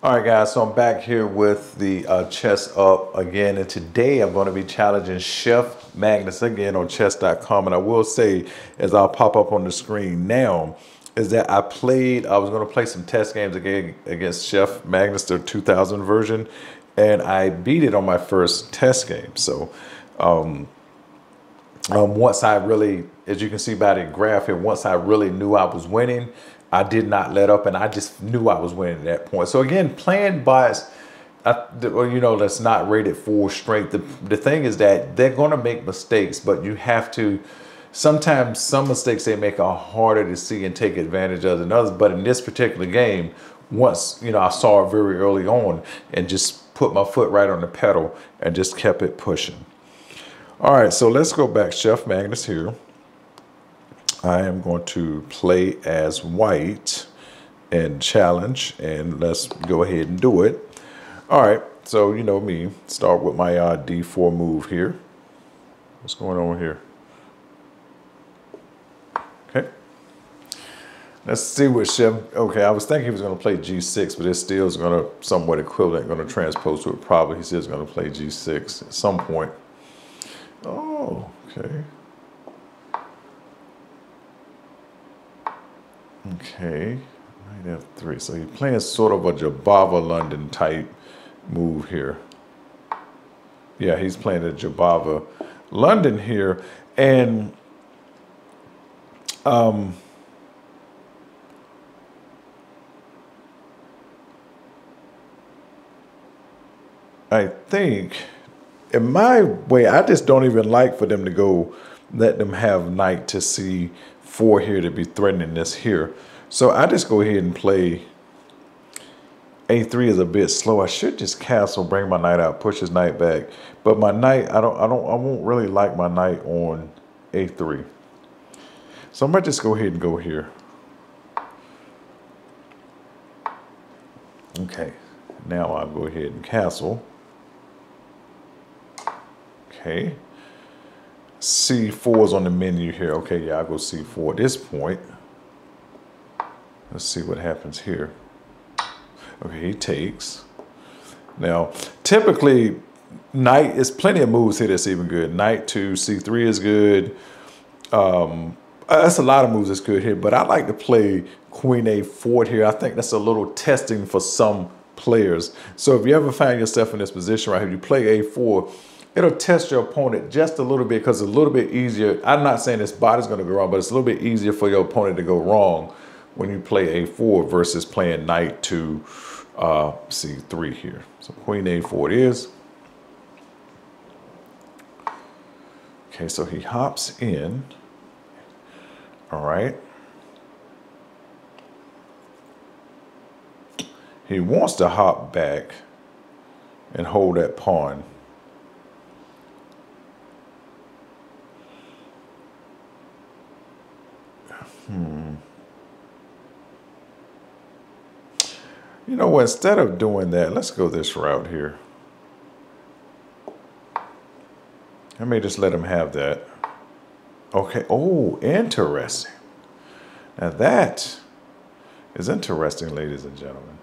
All right, guys, so I'm back here with the uh, ChessUp again, and today I'm going to be challenging Chef Magnus again on chess.com. And I will say, as I'll pop up on the screen now, is that I played, I was going to play some test games again against Chef Magnus, the 2000 version, and I beat it on my first test game. So, um, um, once I really, as you can see by the graph here, once I really knew I was winning, I did not let up and I just knew I was winning at that point. So again, playing bias, I, you know, that's not rated full strength. The, the thing is that they're going to make mistakes, but you have to, sometimes some mistakes they make are harder to see and take advantage of than others. But in this particular game, once, you know, I saw it very early on and just put my foot right on the pedal and just kept it pushing. All right, so let's go back. Chef Magnus here. I am going to play as white and challenge, and let's go ahead and do it. All right, so you know me, start with my uh, D4 move here. What's going on here? Okay. Let's see what Chef, okay, I was thinking he was going to play G6, but it still is going to, somewhat equivalent, going to transpose to it probably. He says going to play G6 at some point. Oh, okay. Okay, knight f3. So he's playing sort of a Jobava London type move here. Yeah, he's playing a Jobava London here. And um, I think in my way, I just don't even like for them to go let them have knight to c4 here to be threatening this here. So I just go ahead and play a3 is a bit slow. I should just castle, bring my knight out, push his knight back. But my knight, I don't, I don't, I won't really like my knight on a3. So I might just go ahead and go here. Okay, now I'll go ahead and castle. Okay. C4 is on the menu here. Okay, yeah, I'll go C4 at this point. Let's see what happens here. Okay, he takes. Now, typically, knight is plenty of moves here that's even good. Knight to C3 is good. Um, that's a lot of moves that's good here, but I like to play Queen A4 here. I think that's a little testing for some players. So if you ever find yourself in this position right here, you play A4, it'll test your opponent just a little bit because it's a little bit easier. I'm not saying this body's going to go wrong, but it's a little bit easier for your opponent to go wrong when you play a4 versus playing knight to uh, c3 here. So queen a4 it is. Okay, so he hops in. All right. He wants to hop back and hold that pawn. Hmm. You know, instead of doing that, let's go this route here. I may just let him have that. Okay. Oh, interesting. Now that is interesting, ladies and gentlemen.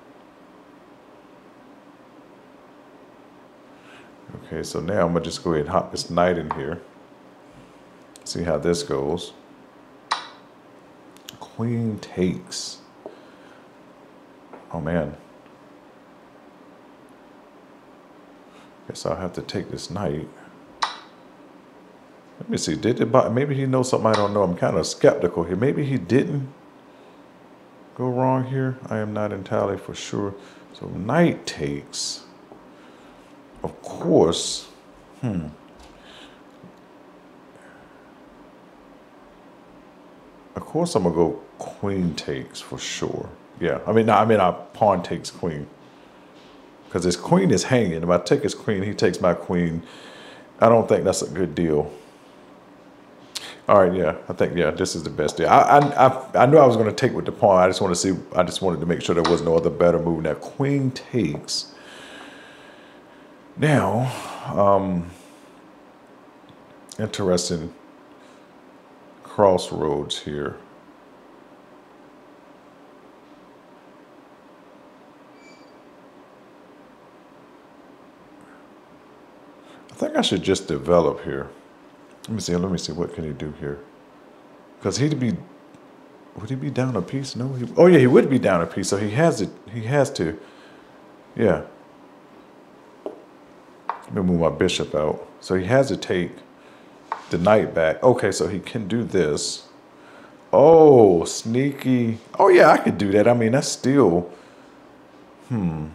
Okay, so now I'm gonna just go ahead and hop this knight in here. See how this goes queen takes. Oh man. Guess I'll have to take this knight. Let me see. Did it? Maybe he knows something I don't know. I'm kind of skeptical here. Maybe he didn't go wrong here. I am not entirely for sure. So knight takes. Of course. Hmm. Of course, I'm gonna go queen takes for sure. Yeah, I mean, I mean, I pawn takes queen because his queen is hanging. If I take his queen, he takes my queen. I don't think that's a good deal. All right, yeah, I think yeah, this is the best deal. I I I, I knew I was going to take with the pawn. I just want to see. I just wanted to make sure there was no other better move. Now queen takes. Now, um, interesting crossroads here. I think I should just develop here. Let me see. Let me see. What can he do here? Because he'd be, would he be down a piece? No. He, oh yeah, he would be down a piece. So he has it. He has to. Yeah. Let me move my bishop out. So he has to take the knight back. Okay, so he can do this. Oh, sneaky. Oh yeah, I could do that. I mean, that's still. Hmm.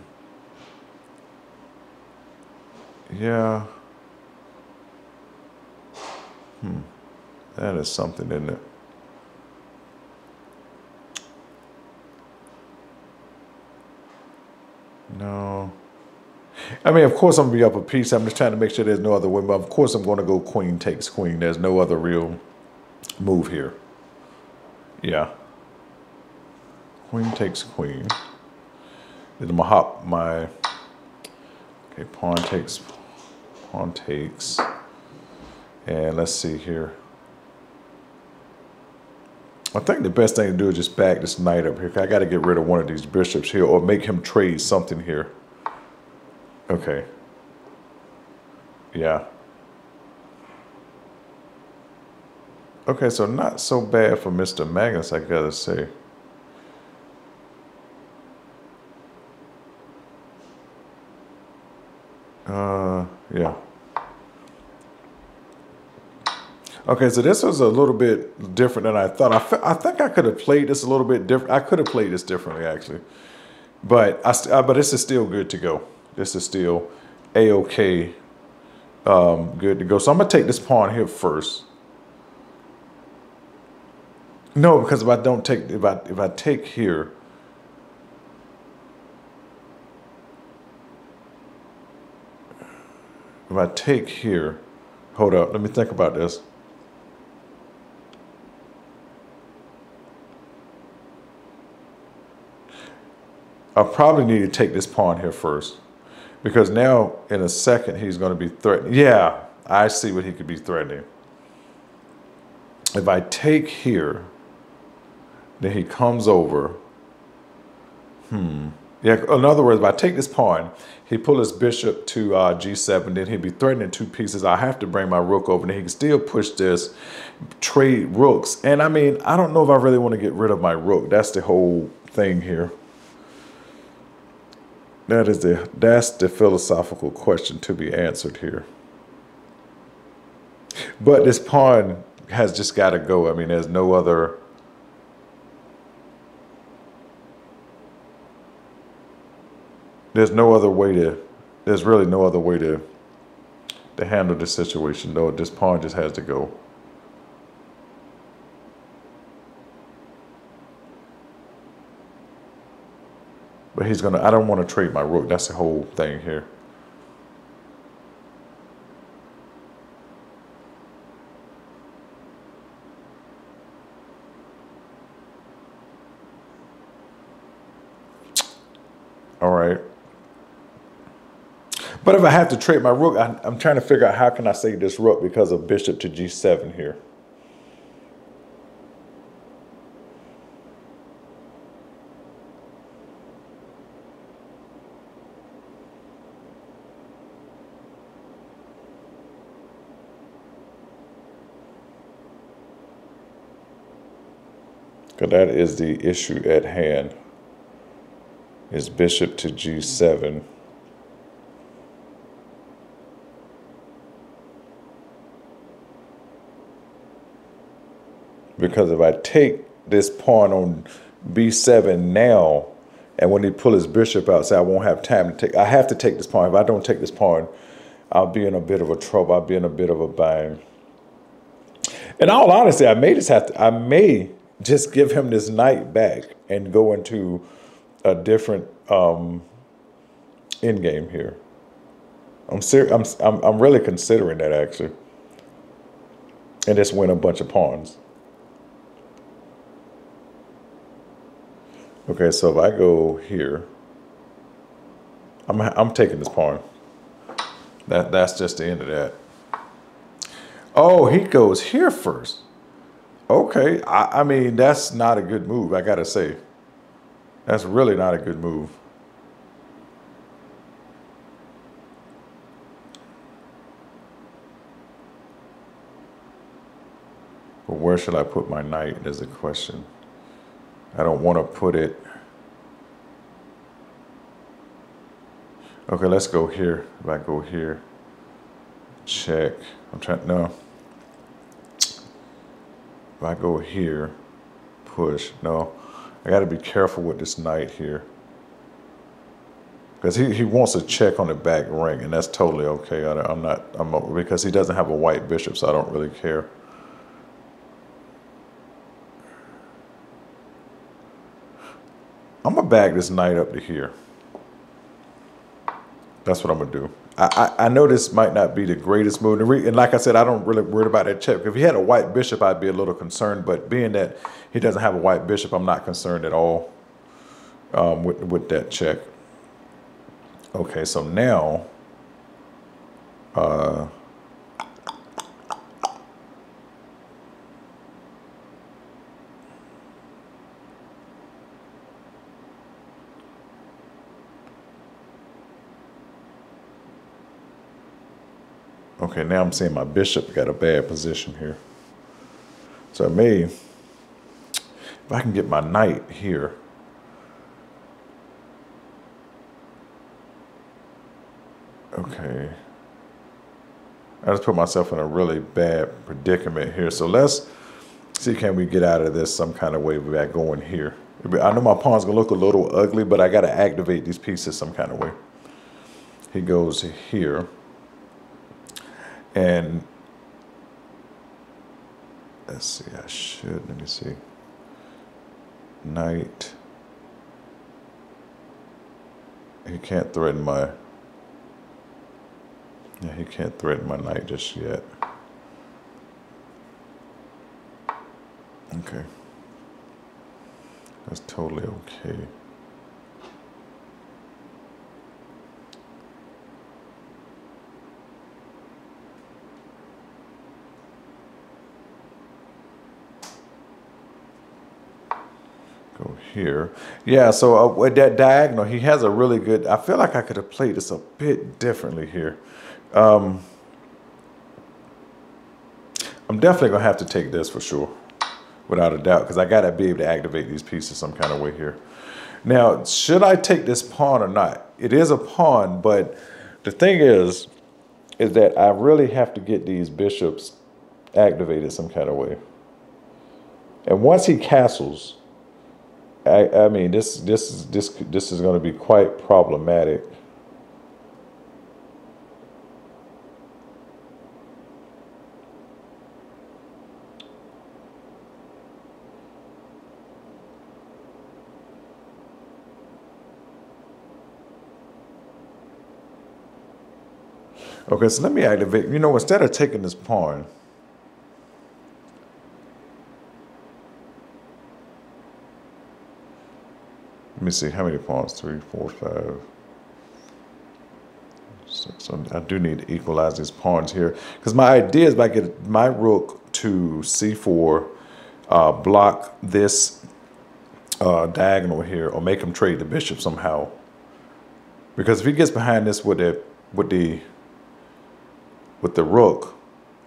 Yeah. Hmm. That is something, isn't it? No. I mean, of course, I'm gonna be up a piece. I'm just trying to make sure there's no other way. But of course, I'm going to go queen takes queen. There's no other real move here. Yeah. Queen takes queen. Then I'm gonna hop my. Okay, pawn takes. Pawn takes. And let's see here. I think the best thing to do is just back this knight up here. I got to get rid of one of these bishops here or make him trade something here. Okay. Yeah. Okay, so not so bad for Mr. Magnus, I gotta say. Uh, yeah. Okay, so this was a little bit different than I thought. I, I think I could have played this a little bit different. I could have played this differently, actually. But I, uh, but this is still good to go. This is still a-okay, um, good to go. So I'm gonna take this pawn here first. No, because if I don't take, if I if I take here, if I take here, hold up, let me think about this. I probably need to take this pawn here first because now in a second he's going to be threatening. Yeah, I see what he could be threatening. If I take here, then he comes over. Hmm. Yeah, in other words, if I take this pawn, he pull his bishop to uh, g7, then he'd be threatening two pieces. I have to bring my rook over, and he can still push this, trade rooks. And I mean, I don't know if I really want to get rid of my rook. That's the whole thing here. That is the that's the philosophical question to be answered here. But this pawn has just got to go. I mean, there's no other. There's no other way to. There's really no other way to. To handle the situation. Though this pawn just has to go. But he's gonna, I don't want to trade my rook. That's the whole thing here. All right. But if I have to trade my rook, I, am trying to figure out how can I save this rook because of bishop to g7 here. Because that is the issue at hand. Is bishop to g7. Because if I take this pawn on b7 now, and when he pull his bishop out, say I won't have time to take, I have to take this pawn. If I don't take this pawn, I'll be in a bit of a trouble. I'll be in a bit of a bind. In all honesty, I may just have to, I may just give him this knight back and go into a different um, end game here. I'm, ser- I'm, I'm, I'm really considering that actually. And just win a bunch of pawns. Okay, so if I go here, I'm, I'm taking this pawn. That, that's just the end of that. Oh, he goes here first. Okay, I, I mean that's not a good move. I gotta say, that's really not a good move. But where should I put my knight is a question. I don't want to put it. Okay, let's go here. If I go here, check. I'm trying, no. If I go here, push, no. I got to be careful with this knight here. Because he, he wants a check on the back ring, and that's totally okay. I, am not, I'm because he doesn't have a white bishop, so I don't really care. I'm gonna bag this knight up to here. That's what I'm gonna do. I, I, know this might not be the greatest move, and like I said, I don't really worry about that check. If he had a white bishop, I'd be a little concerned. But being that he doesn't have a white bishop, I'm not concerned at all um, with with that check. Okay, so now. Uh, Okay, now I'm seeing my bishop got a bad position here. So may, if I can get my knight here, okay. I just put myself in a really bad predicament here. So let's see, can we get out of this some kind of way by going here? I know my pawn's gonna look a little ugly, but I gotta activate these pieces some kind of way. He goes here. And let's see, I should, let me see. Knight. He can't threaten my, yeah, he can't threaten my knight just yet. Okay. That's totally okay. Go here. Yeah, so uh, with that diagonal, he has a really good, I feel like I could have played this a bit differently here. Um, I'm definitely to have to take this for sure, without a doubt, because I got to be able to activate these pieces some kind of way here. Now, should I take this pawn or not? It is a pawn, but the thing is, is that I really have to get these bishops activated some kind of way. And once he castles, I, I mean, this this is this this is going to be quite problematic. Okay, so let me activate. You know, instead of taking this pawn, Let me see, how many pawns? Three, four, five, six. So I do need to equalize these pawns here. Because my idea is if I get my rook to c4, uh, block this uh, diagonal here, or make him trade the bishop somehow. Because if he gets behind this with the with the with the rook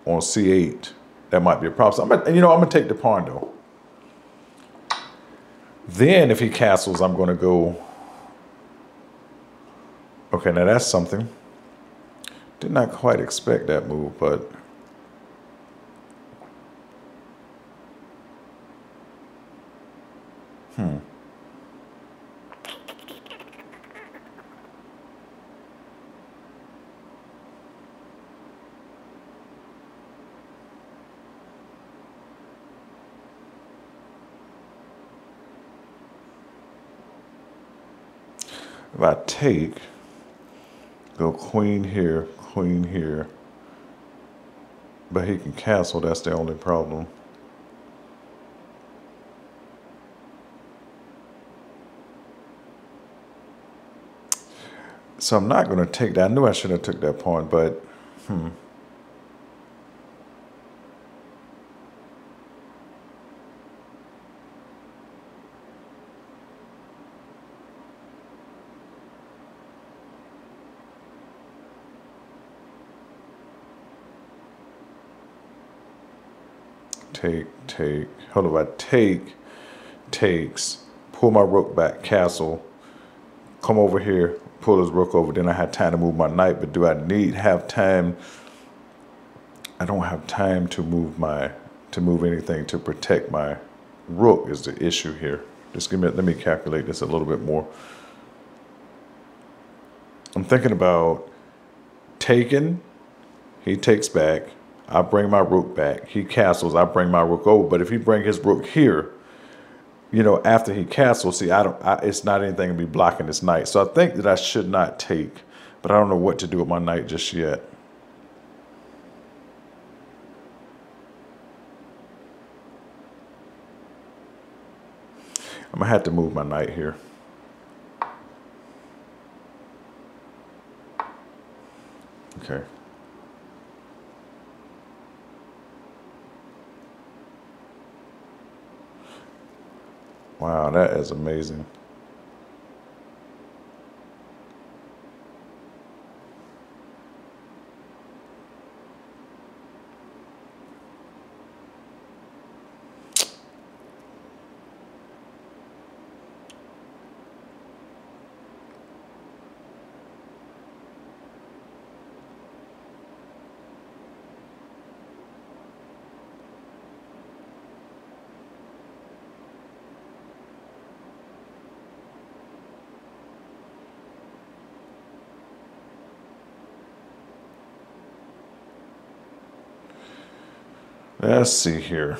on c8, that might be a problem. So I'm gonna, you know, I'm gonna take the pawn though. Then if he castles, I'm going to go. Okay, now that's something. Did not quite expect that move, but. Hmm. I take, go queen here, queen here, but he can castle, that's the only problem. So I'm not going to take that. I knew I should have took that pawn, but hmm. Take, take. Hold on, I take, takes, pull my rook back, castle, come over here, pull his rook over. Then I had time to move my knight, but do I need have time? I don't have time to move my to move anything to protect my rook is the issue here. Just give me let me calculate this a little bit more. I'm thinking about taking, he takes back, I bring my rook back. He castles, I bring my rook over. But if he bring his rook here, you know, after he castles, see, I don't, I, it's not anything to be blocking this knight. So I think that I should not take, but I don't know what to do with my knight just yet. I'm gonna have to move my knight here. Okay. Wow, that is amazing. Let's see here.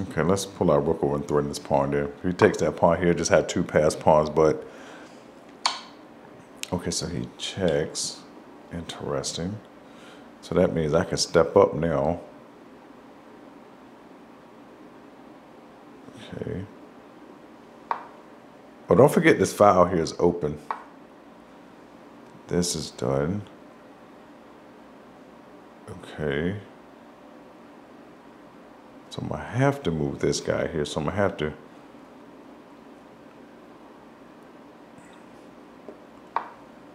Okay, let's pull our rook over and threaten this pawn there. He takes that pawn here, just had two passed pawns, but... Okay, so he checks. Interesting. So that means I can step up now. Okay. Don't forget this file here is open. This is done. Okay. So I'm gonna have to move this guy here. So I'm gonna have to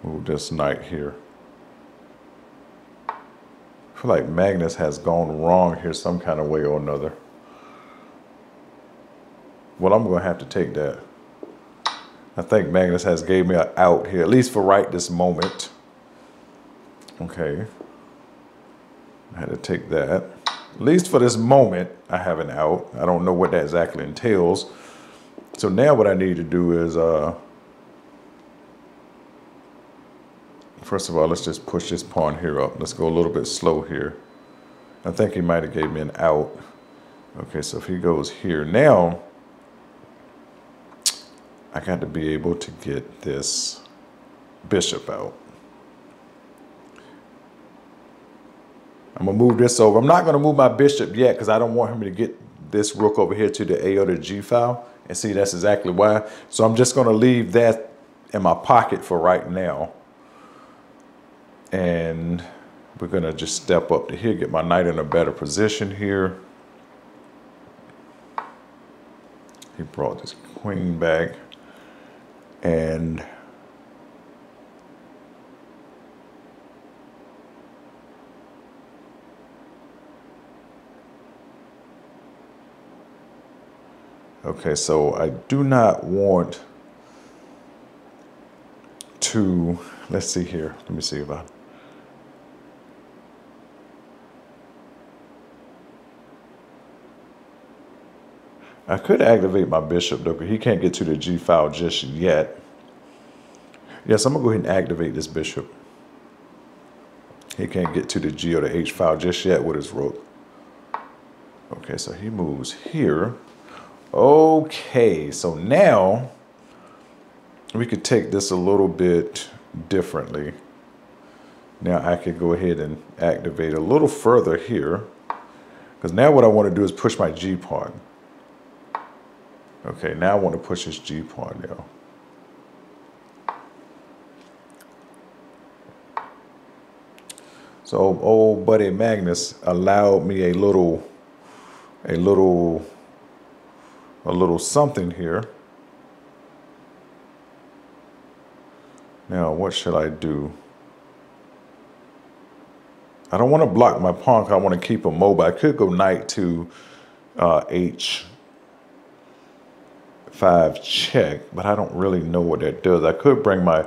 move this knight here. I feel like Magnus has gone wrong here some kind of way or another. Well, I'm gonna have to take that. I think Magnus has gave me an out here, at least for right this moment. Okay. I had to take that. At least for this moment, I have an out. I don't know what that exactly entails. So now what I need to do is, uh, first of all, let's just push this pawn here up. Let's go a little bit slow here. I think he might have gave me an out. Okay, so if he goes here. Now, I got to be able to get this bishop out. I'm gonna move this over. I'm not gonna move my bishop yet because I don't want him to get this rook over here to the A or the G file. And see, that's exactly why. So I'm just gonna leave that in my pocket for right now. And we're gonna just step up to here, get my knight in a better position here. He brought this queen back and Okay, so I do not want to, let's see here. Let me see if I, I could activate my bishop though, he can't get to the G file just yet. Yes, I'm gonna go ahead and activate this bishop. He can't get to the G or the H file just yet with his rook. Okay, so he moves here. Okay, so now we could take this a little bit differently. Now I could go ahead and activate a little further here because now what I want to do is push my G pawn. Okay, now I want to push this G pawn now. So old buddy Magnus allowed me a little, a little, a little something here. Now, what should I do? I don't want to block my pawn I want to keep him mobile. I could go knight to uh, h5 check, but I don't really know what that does. I could bring my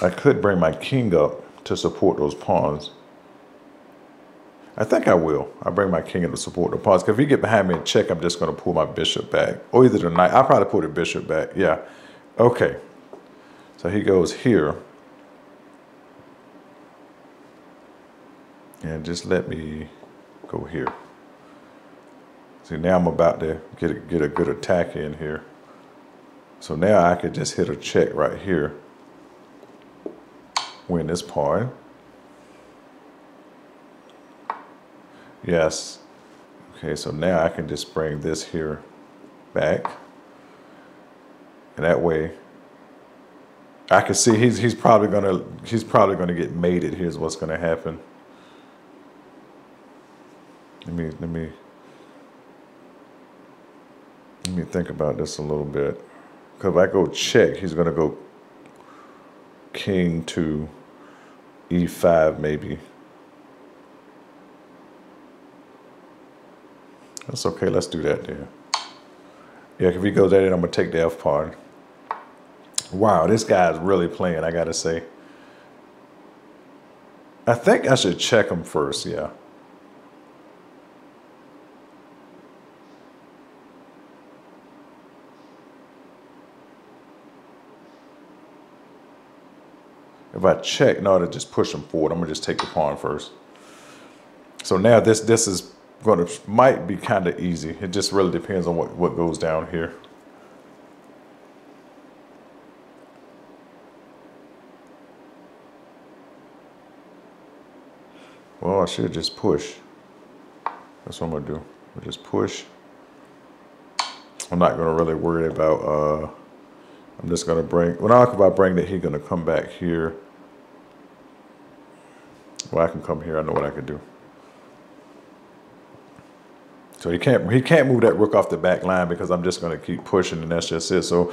I could bring my king up to support those pawns. I think I will. I'll bring my king in to support the pawns. Because if he get behind me and check, I'm just going to pull my bishop back. Or either the knight. I'll probably pull the bishop back. Yeah. Okay. So he goes here. And just let me go here. See, now I'm about to get a, get a good attack in here. So now I could just hit a check right here. Win this pawn. Yes. Okay, so now I can just bring this here back. And that way I can see he's he's probably gonna he's probably gonna get mated. Here's what's gonna happen. Let me let me let me think about this a little bit. Cause if I go check, he's gonna go king to e5 maybe. That's okay, let's do that then. Yeah, if he goes there, I'm gonna take the F pawn. Wow, this guy's really playing, I gotta say. I think I should check him first, yeah. If I check, no, to just push them forward. I'm gonna just take the pawn first. So now this this is gonna might be kind of easy. It just really depends on what, what goes down here. Well, I should just push. That's what I'm gonna do. I'll just push. I'm not gonna really worry about, uh, I'm just gonna bring, when I, if I bring that, he's gonna come back here. Well, I can come here, I know what I can do. So he can't he can't move that rook off the back line because I'm just going to keep pushing and that's just it. So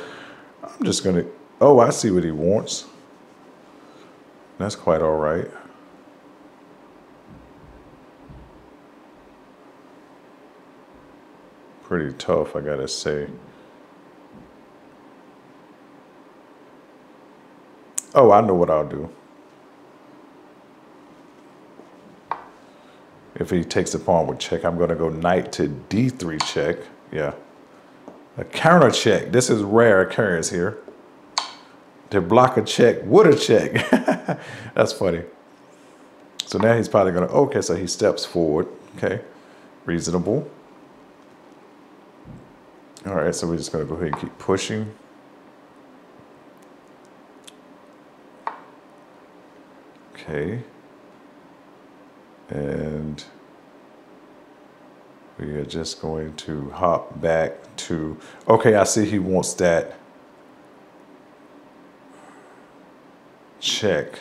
I'm just going to, oh, I see what he wants. That's quite all right. Pretty tough, I gotta say. Oh, I know what I'll do. If he takes the pawn with check, I'm going to go knight to d3 check. Yeah. A counter check. This is rare occurrence here. To block a check with a check. That's funny. So now he's probably going to, okay, so he steps forward. Okay. Reasonable. All right, so we're just going to go ahead and keep pushing. Okay. And we are just going to hop back to, okay, I see he wants that check.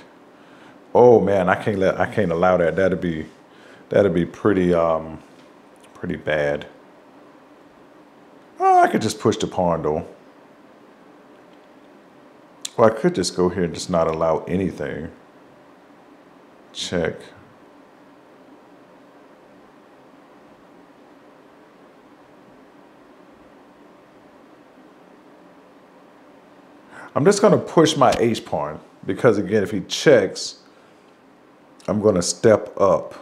Oh man, I can't let, I can't allow that. That'd be, that'd be pretty, um, pretty bad. Oh, I could just push the pawn though. Well, I could just go here and just not allow anything. Check. I'm just to push my H pawn because again, if he checks, I'm to step up.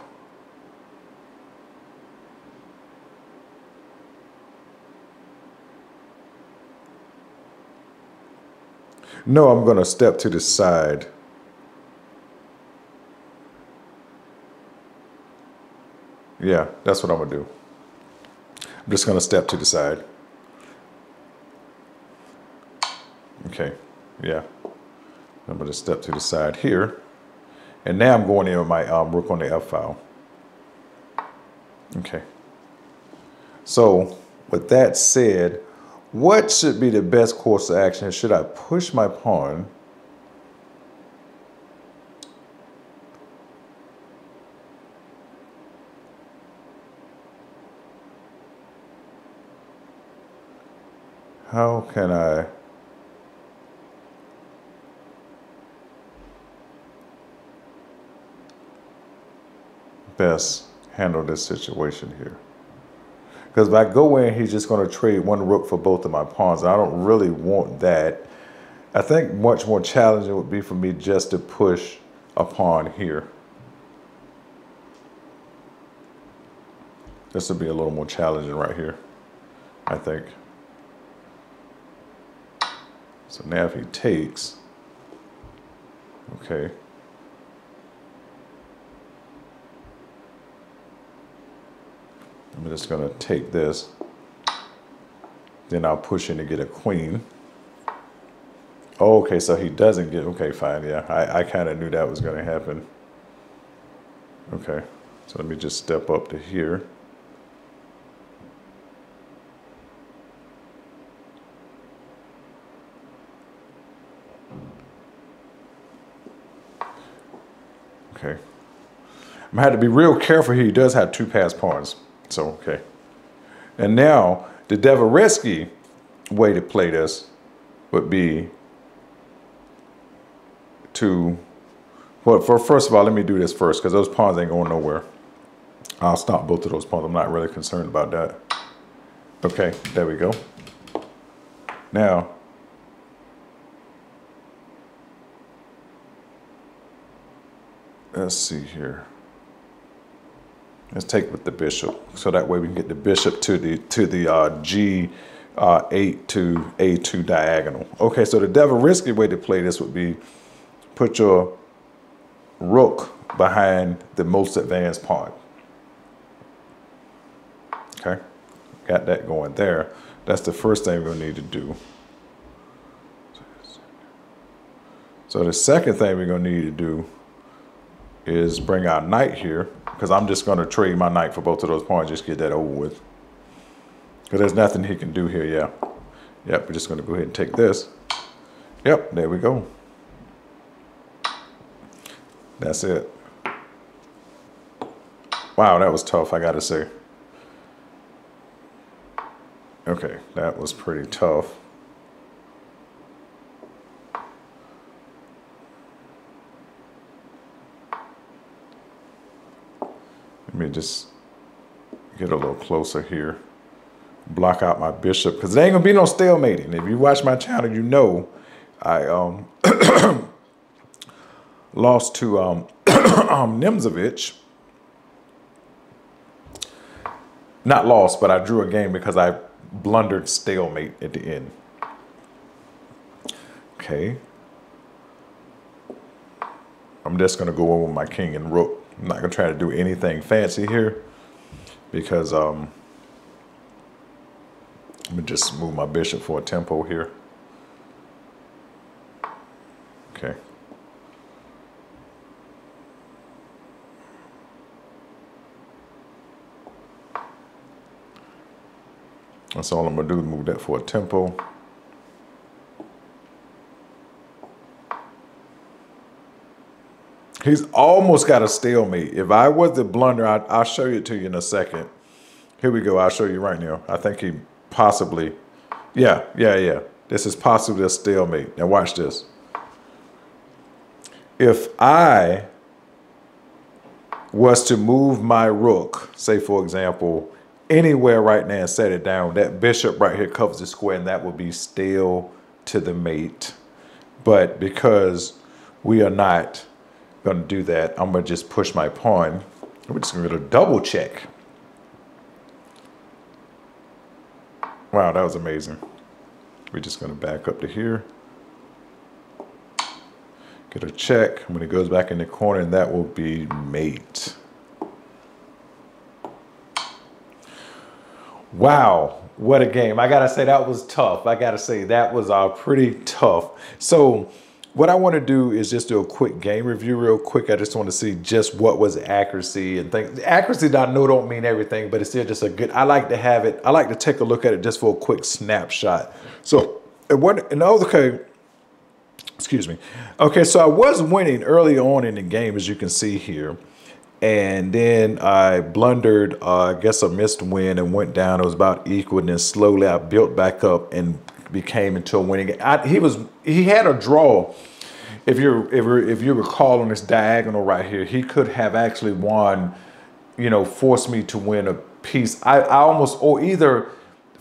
No, I'm to step to the side. Yeah, that's what I'm to do. I'm just to step to the side. Okay. Yeah. I'm going to step to the side here. And now I'm going in with my um, rook on the F file. Okay. So with that said, what should be the best course of action? Should I push my pawn? How can I best handle this situation here. Because if I go in, he's just going to trade one rook for both of my pawns. I don't really want that. I think much more challenging would be for me just to push a pawn here. This would be a little more challenging right here, I think. So now if he takes, okay. I'm just gonna take this. Then I'll push in to get a queen. Oh, okay, so he doesn't get, okay, fine, yeah. I, I kind of knew that was gonna happen. Okay, so let me just step up to here. Okay. I'm gonna have to be real careful here. He does have two pass pawns. So, okay. And now, the Dvoretsky way to play this would be to, well, for first of all, let me do this first because those pawns ain't going nowhere. I'll stop both of those pawns. I'm not really concerned about that. Okay, there we go. Now, let's see here. Let's take with the bishop, so that way we can get the bishop to the to the uh, G uh, eight to A two diagonal. Okay, so the Dvoretsky way to play this would be put your rook behind the most advanced pawn. Okay, got that going there. That's the first thing we're gonna need to do. So the second thing we're gonna need to do is bring our knight here because I'm just going to trade my knight for both of those pawns, just get that over with. Because there's nothing he can do here, yeah. Yep, we're just going to go ahead and take this. Yep, there we go. That's it. Wow, that was tough, I got to say. Okay, that was pretty tough. Just get a little closer here. Block out my bishop, because there ain't gonna be no stalemating. If you watch my channel, you know I um, lost to um, um. Not lost, but I drew a game because I blundered stalemate at the end. Okay. I'm just gonna go with my king and rook. I'm not gonna try to do anything fancy here because um, let me just move my bishop for a tempo here. Okay. That's all I'm gonna do, move that for a tempo. He's almost got a stalemate. If I was the blunder, I, I'll show it to you in a second. Here we go. I'll show you right now. I think he possibly, yeah, yeah, yeah. This is possibly a stalemate. Now watch this. If I was to move my rook, say for example, anywhere right now and set it down, that bishop right here covers the square and that would be stale to the mate. But because we are not going to do that, I'm going to just push my pawn. We're just going to double check. Wow, that was amazing. We're just going to back up to here. Get a check. When it goes back in the corner, and that will be mate. Wow, what a game. I got to say that was tough. I got to say that was uh, pretty tough. So what I want to do is just do a quick game review real quick. I just want to see just what was accuracy and things. Accuracy, I know don't mean everything, but it's still just a good, I like to have it, I like to take a look at it just for a quick snapshot. So, what, and okay, excuse me. Okay, so I was winning early on in the game, as you can see here. And then I blundered, uh, I guess a missed win and went down. It was about equal. And then slowly I built back up and became into a winning. I, he was he had a draw. If you if if you recall on this diagonal right here, he could have actually won you know, forced me to win a piece. I, I almost, or either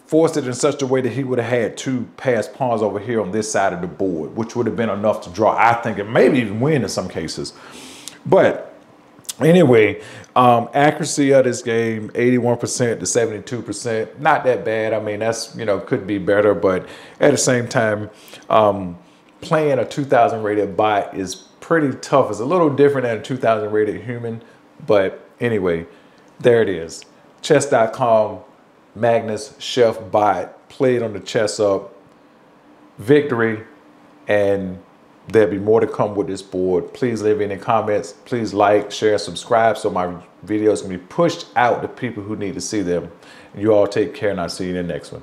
forced it in such a way that he would have had two passed pawns over here on this side of the board, which would have been enough to draw, I think, and maybe even win in some cases. But anyway, um, accuracy of this game, 81% to 72%. Not that bad. I mean, that's, you know, could be better, but at the same time, um, playing a 2000 rated bot is pretty tough. It's a little different than a 2000 rated human, but anyway, there it is. Chess.com, Magnus Chef bot, played on the ChessUp, victory, and there'll be more to come with this board. Please leave any comments. Please like, share, subscribe so my videos can be pushed out to people who need to see them. You all take care and I'll see you in the next one.